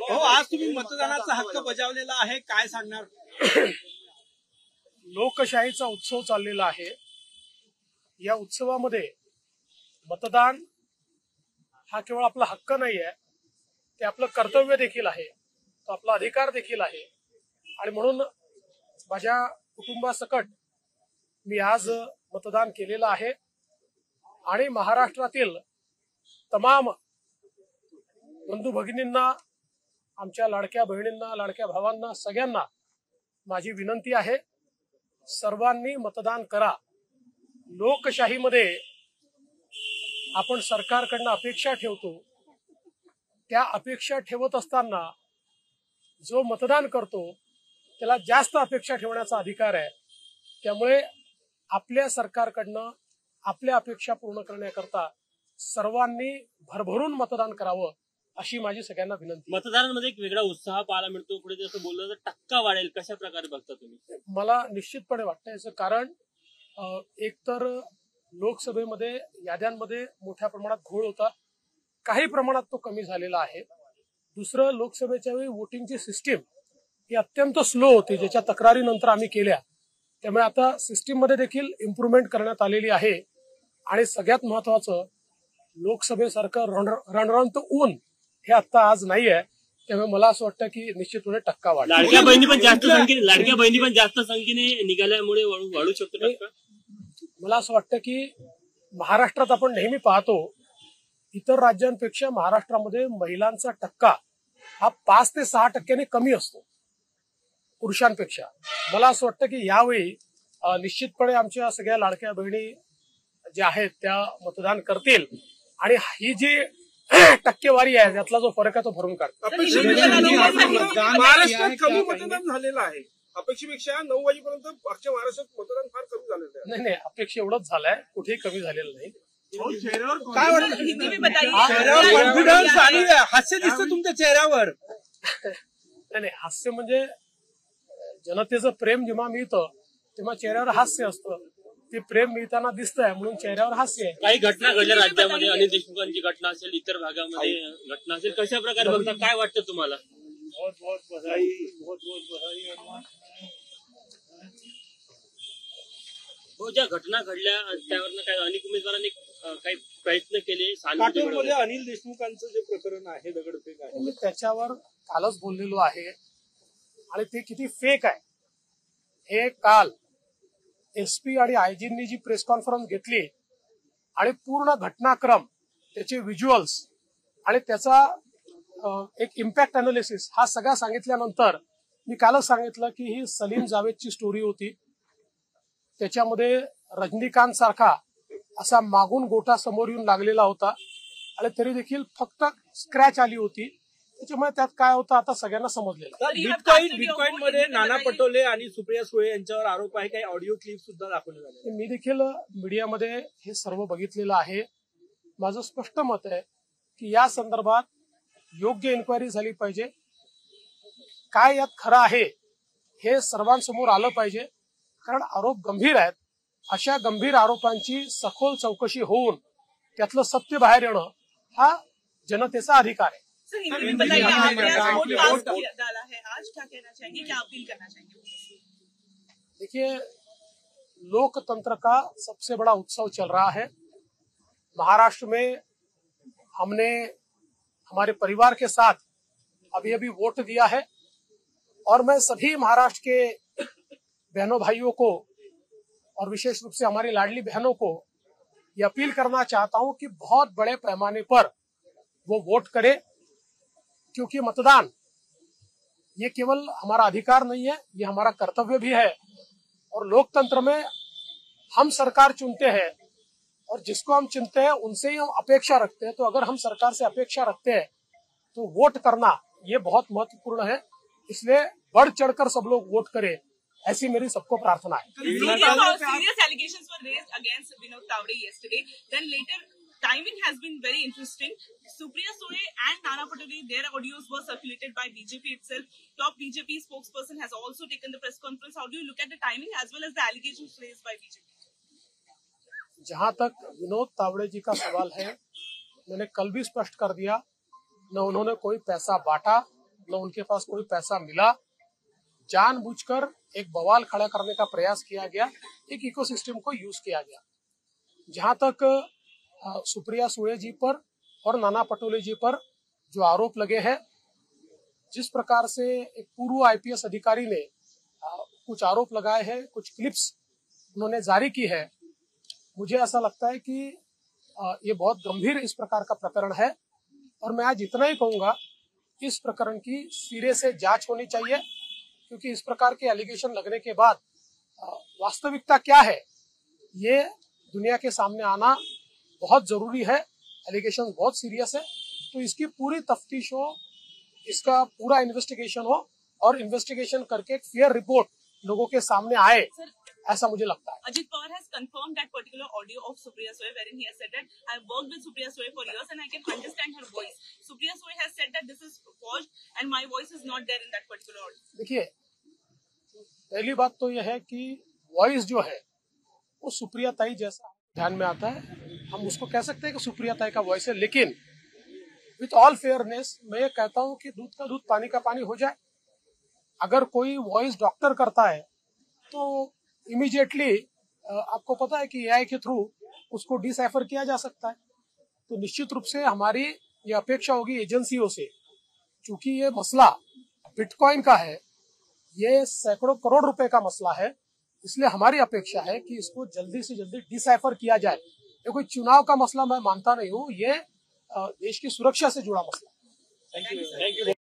हो आज तुम्ही मतदानाचा हक्क बजावलेला आहे. काय सांगणार? लोकशाहीचा उत्सव चाललेला आहे. या उत्सवामध्ये मतदान हा केवळ आपला हक्क नाही आहे ते आपलं कर्तव्य देखील आहे. तो आपला अधिकार देखील आहे. आणि म्हणून माझ्या कुटुंबासकट मी आज मतदान केलेलं आहे. आणि महाराष्ट्रातील तमाम बंधू भगिनींना आमच्या लाडक्या बहिणींना लाडक्या भावांना सगळ्यांना माझी विनंती आहे सर्वांनी मतदान करा. लोकशाहीमध्ये आपण सरकारकडनं अपेक्षा ठेवतो. त्या अपेक्षा ठेवत असताना जो मतदान करतो त्याला जास्त अपेक्षा ठेवण्याचा अधिकार आहे. त्यामुळे आपल्या सरकारकडनं आपल्या अपेक्षा पूर्ण करण्याकरता सर्वांनी भरभरून मतदान करावं अशी माझी सगळ्यांना विनंती मतदारांमध्ये एक वेगळा उत्साह पाहायला मिळतो. पुढे जसं बोललं तर टक्का वाढेल. कशा प्रकारे बघता तुम्ही? मला निश्चितपणे वाटतं याचं कारण एकतर लोकसभेमध्ये याद्यांमध्ये मोठ्या प्रमाणात घोळ होता. काही प्रमाणात तो कमी झालेला आहे. दुसरं लोकसभेच्या वेळी वोटिंगची सिस्टीम ही अत्यंत स्लो होती. ज्याच्या तक्रारीनंतर आम्ही केल्या. त्यामुळे आता सिस्टीममध्ये देखील इम्प्रुव्हमेंट करण्यात आलेली आहे. आणि सगळ्यात महत्वाचं लोकसभेसारखं रण रणरणत ऊन हे आता आज नाही आहे त्यामुळे मला असं वाटतं की निश्चितपणे टक्का वाढ लाडक्या बहिणी पण जास्त संख्येने लाडक्या बहिणी पण जास्त संख्येने निघाल्यामुळे वाढू शकतो मला असं वाटतं की महाराष्ट्रात आपण नेहमी पाहतो इतर राज्यांपेक्षा महाराष्ट्रामध्ये महिलांचा टक्का हा पाच ते सहा टक्क्याने कमी असतो. पुरुषांपेक्षा. मला असं वाटतं की यावेळी निश्चितपणे आमच्या सगळ्या लाडक्या बहिणी ज्या आहेत त्या मतदान करतील. आणि ही जी टक्केवारी आहे त्यातला जो फरक आहे तो भरून काढतो अपेक्षेपेक्षा महाराष्ट्रात कमी मतदान झालेलं आहे अपेक्षेपेक्षा नऊ वाजेपर्यंत मागच्या महाराष्ट्रात मतदान फार कमी झालेलं आहे. नाही नाही अपेक्षा एवढंच झालंय कुठेही कमी झालेलं नाही. काय वाटतं? बताइए चेहऱ्यावर कॉन्फिडन्स आणि हास्य दिसतं तुमच्या चेहऱ्यावर. नाही नाही हास्य म्हणजे जनतेचं प्रेम जेव्हा मिळतं तेव्हा चेहऱ्यावर हास्य असतं. ते प्रेम मिळताना दिसतंय म्हणून चेहऱ्यावर हास्य आहे. काही घटना घडल्या राज्यामध्ये अनिल देशमुखांची घटना असेल इतर भागामध्ये घटना असेल कशा प्रकारे बघता काय वाटतं तुम्हाला? बहुत बहुत बधाई बहुत बहुत बधाई हो ज्या घटना घडल्या त्यावरनं काय अनेक उमेदवारांनी अं, काही प्रयत्न केले सहानुभूती काटोलमध्ये मिळवली. अनिल देशमुखांचं जे प्रकरण आहे दगडफेक आहे. मी त्याच्यावर कालच बोललेलो आहे. आणि ते किती फेक आहे. हे काल एसपी आणि आयजींनी जी प्रेस कॉन्फरन्स घेतली आणि पूर्ण घटनाक्रम त्याचे व्हिज्युअल्स आणि त्याचा एक इम्पॅक्ट अनालिसिस हा सगळा सांगितल्यानंतर मी कालच सांगितलं की ही सलीम जावेदची स्टोरी होती. त्याच्यामध्ये रजनीकांत सारखा असा मागून गोटा समोर येऊन लागलेला होता. आणि तरी देखील फक्त स्क्रॅच आली होती. त्याच्यामुळे त्यात काय होतं आता सगळ्यांना समजलेलं. आहे. बिटकॉईन बिटकॉईन मध्ये नाना पटोले आणि सुप्रिया सुळे यांच्यावर आरोप आहे काही ऑडिओ क्लिप सुद्धा दाखवले झाले मी देखील मीडियामध्ये हे सर्व बघितलेलं आहे. माझं स्पष्ट मत आहे की या संदर्भात योग्य इन्क्वायरी झाली पाहिजे. काय यात खरं आहे हे सर्वांसमोर आलं पाहिजे. कारण आरोप गंभीर आहेत. अशा गंभीर आरोपांची सखोल चौकशी होऊन त्यातलं सत्य बाहेर येणं हा जनतेचा अधिकार आहे. सर हिंदी में बताइए आपने वोट कास्ट डाला है आज क्या कहना चाहेंगे क्या अपील करना चाहेंगे देखिए लोकतंत्र का सबसे बड़ा उत्सव चल रहा है। महाराष्ट्र में हमने हमारे परिवार के साथ अभी अभी वोट दिया है और मैं सभी महाराष्ट्र के बहनों भाइयों को और विशेष रूप से हमारी लाडली बहनों को ये अपील करना चाहता हूँ कि बहुत बड़े पैमाने पर वो वोट करें। क्योंकि मतदान, ये केवल हमारा अधिकार नहीं है, ये हमारा कर्तव्य भी है। और लोकतंत्र में हम सरकार चुनते हैं, और जिसको हम चुनते हैं, उनसे ही हम अपेक्षा रखते हैं। तो अगर हम सरकार से अपेक्षा रखते हैं तो वोट करना, ये बहुत महत्वपूर्ण है। इसलिए बढ़ चढ़कर सब लोग वोट करें, ऐसी मेरी सबको प्रार्थना है। Timing has been very interesting. Supriya Sule and Nana Patole, their audios were circulated by BJP itself. Top BJP spokesperson has also taken the press conference. How do you look at the timing as well as the allegations raised by BJP? जहाँ तक विनोद तावड़े जी का सवाल है मैंने कल भी स्पष्ट कर दिया न उन्होंने कोई पैसा बांटा न उनके पास कोई पैसा मिला जानबूझकर एक बवाल खड़ा करने का प्रयास किया गया एक इकोसिस्टम को यूज़ किया गया जहाँ तक अ, सुप्रिया सुळे जी पर और नाना पटोले जी पर जो आरोप लगे हैं, जिस प्रकार से एक पूर्व आईपीएस अधिकारी ने कुछ आरोप लगाए हैं, कुछ क्लिप्स उन्होंने जारी की है, मुझे ऐसा लगता है कि ये बहुत गंभीर इस प्रकार का प्रकरण है और मैं आज इतना ही कहूँगा इस प्रकरण की सिरे से जाँच होनी चाहिए, क्योंकि इस प्रकार के एलिगेशन लगने के बाद वास्तविकता क्या है, ये दुनिया के सामने आना बहुत ज़रूरी है। एलिगेशन बहुत सीरियस है। तो इसकी पूरी तफ्तीश हो इसका पूरा इन्वेस्टिगेशन हो और इन्वेस्टिगेशन करके एक फेयर रिपोर्ट लोगों के सामने आए ऐसा मुझे लगता है। Ajit Pawar has confirmed that particular audio of Supriya Sule wherein he has said that I have work with Supriya Sule for years and I can understand her voice Supriya Sule has said that this is watched and my voice is not there in that particular audio देखिए पहली बात तो यह है कि voice जो है वो सुप्रिया ताई जैसा ध्यान में आता है। हम उसको कह सकते हैं कि सुप्रिया ताई का वॉइस है, लेकिन विथ ऑल फेयरनेस मैं ये कहता हूँ कि दूध का दूध, पानी का पानी हो जाए। अगर कोई वॉइस डॉक्टर करता है तो इमीडिएटली आपको पता है कि एआई के थ्रू उसको डिसाइफर किया जा सकता है। तो निश्चित रूप से हमारी ये अपेक्षा होगी एजेंसियों से। क्योंकि ये मसला बिटकॉइन का है, ये सैकड़ों करोड़ रुपए का मसला है। इसलिए हमारी अपेक्षा है कि इसको जल्दी से जल्दी डिसाइफर किया जाए। ये कोई चुनाव का मसला मैं मानता नहीं हूँ, ये देश की सुरक्षा से जुड़ा मसला। Thank you